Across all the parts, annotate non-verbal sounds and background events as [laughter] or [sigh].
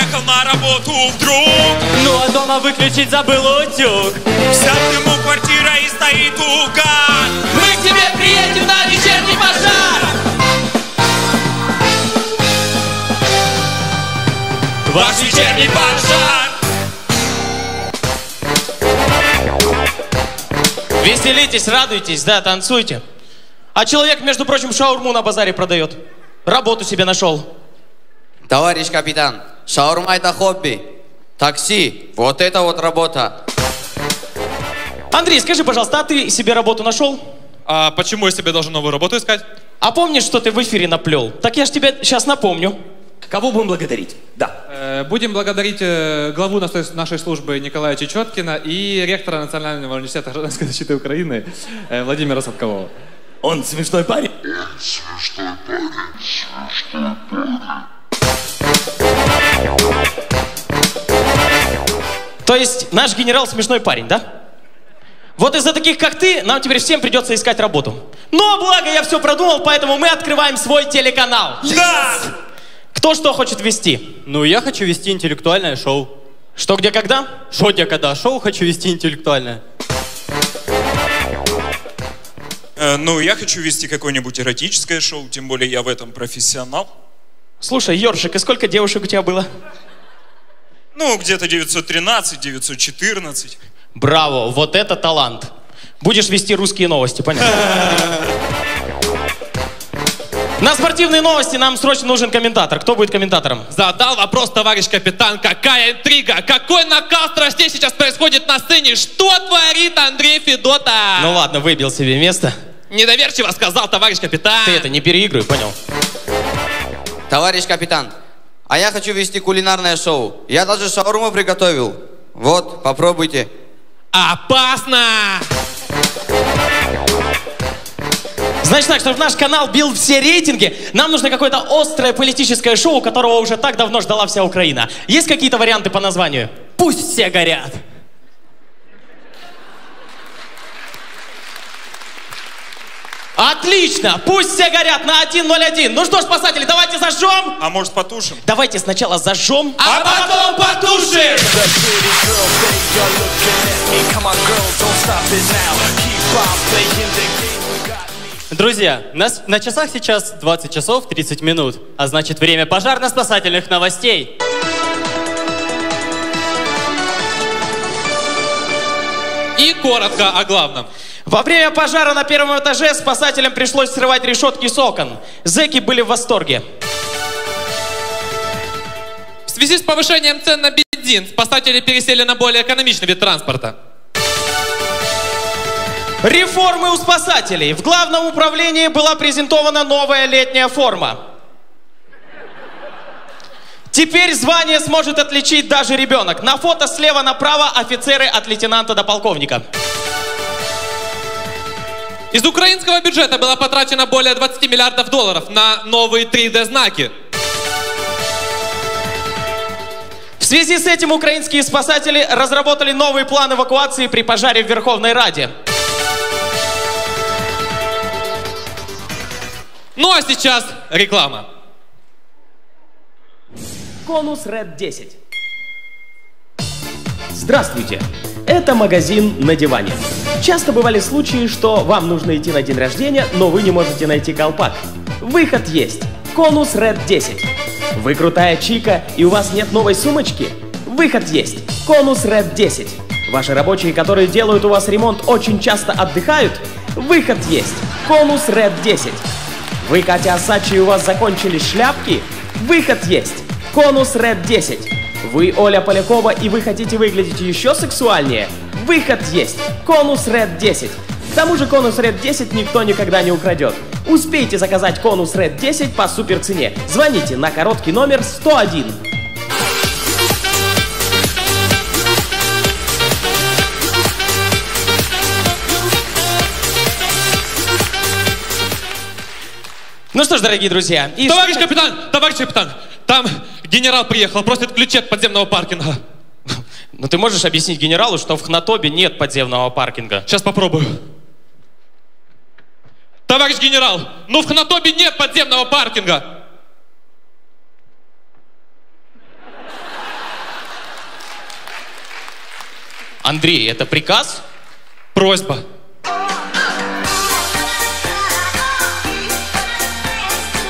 приехал на работу вдруг Ну а дома выключить забыл утюг Вся ему квартира и стоит уган Мы к тебе приедем на вечерний пожар! Ваш вечерний пожар Веселитесь, радуйтесь, да, танцуйте. А человек, между прочим, шаурму на базаре продает. Работу себе нашел. Товарищ капитан, шаурма это хобби. Такси, вот это вот работа. Андрей, скажи, пожалуйста, а ты себе работу нашел? А почему я себе должен новую работу искать? А помнишь, что ты в эфире наплел? Так я ж тебе сейчас напомню. Кого будем благодарить? Да. Э, Будем благодарить э, главу нашей, нашей службы Николая Чечеткина и ректора Национального университета гражданской защиты Украины э, Владимира Садкового. Он смешной парень. То есть наш генерал смешной парень, да? Вот из-за таких, как ты, нам теперь всем придется искать работу. Но благо я все продумал, поэтому мы открываем свой телеканал. Да! Кто что хочет вести? Ну я хочу вести интеллектуальное шоу Что, где, когда? Шо где когда? Шоу хочу вести интеллектуальное Э, Ну, я хочу вести какое-нибудь эротическое шоу, тем более я в этом профессионал. Слушай, Ёршик, и сколько девушек у тебя было? Ну, где-то 913, 914. Браво, вот это талант. Будешь вести русские новости, понятно? [laughs] На спортивные новости нам срочно нужен комментатор. Кто будет комментатором? Задал вопрос товарищ капитан, какая интрига, какой накал страстей сейчас происходит на сцене, что творит Андрей Федота? Ну ладно, выбил себе место. Недоверчиво сказал товарищ капитан. Ты это не переигрывай, понял? Товарищ капитан, а я хочу вести кулинарное шоу. Я даже шаурму приготовил. Вот, попробуйте. Опасно! Значит так, чтобы наш канал бил все рейтинги, нам нужно какое-то острое политическое шоу, которого уже так давно ждала вся Украина. Есть какие-то варианты по названию? Пусть все горят. Отлично! Пусть все горят на 101. Ну что ж, спасатели, давайте зажжем. А может потушим? Давайте сначала зажжем. А потом потушим! Друзья, нас, на часах сейчас 20 часов 30 минут, а значит время пожарно-спасательных новостей. И коротко о главном. Во время пожара на первом этаже спасателям пришлось срывать решетки с окон. Зеки были в восторге. В связи с повышением цен на бензин, спасатели пересели на более экономичный вид транспорта. Реформы у спасателей. В главном управлении была презентована новая летняя форма. Теперь звание сможет отличить даже ребенок. На фото слева направо офицеры от лейтенанта до полковника. Из украинского бюджета было потрачено более 20 миллиардов долларов на новые 3D-знаки. В связи с этим украинские спасатели разработали новый план эвакуации при пожаре в Верховной Раде. Ну а сейчас реклама. Конус Red 10. Здравствуйте! Это магазин на диване. Часто бывали случаи, что вам нужно идти на день рождения, но вы не можете найти колпак. Выход есть. Конус Red 10. Вы крутая чика и у вас нет новой сумочки? Выход есть. Конус Red 10. Ваши рабочие, которые делают у вас ремонт, очень часто отдыхают? Выход есть. Конус Red 10. Вы, Катя Асачи, у вас закончились шляпки? Выход есть. Конус Red 10. Вы Оля Полякова и вы хотите выглядеть еще сексуальнее? Выход есть. Конус Red 10. К тому же конус Red 10 никто никогда не украдет. Успейте заказать конус Red 10 по супер цене. Звоните на короткий номер 101. Ну что ж, дорогие друзья, и Товарищ что- капитан, товарищ капитан, там генерал приехал, просит ключи от подземного паркинга. Но ты можешь объяснить генералу, что в Хнатобе нет подземного паркинга? Сейчас попробую. Товарищ генерал, ну в Хнатобе нет подземного паркинга! Андрей, это приказ? Просьба.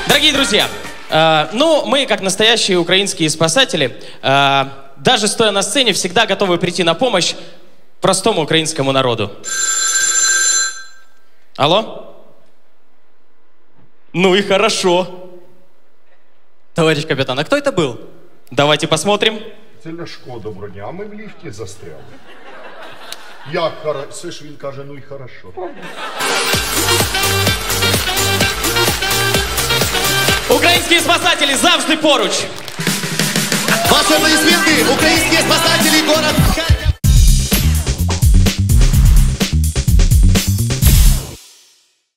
Дорогие друзья, э, ну мы, как настоящие украинские спасатели, э, даже стоя на сцене, всегда готовы прийти на помощь простому украинскому народу. Алло? Ну и хорошо. Товарищ капитан, а кто это был? Давайте посмотрим. Це не шкода броня, а ми в ліфті застряли. Як хорошо? Все ж він каже, ну і хорошо. Українські спасателі завжди поруч. Ваши аплодисменты, украинские спасатели, город.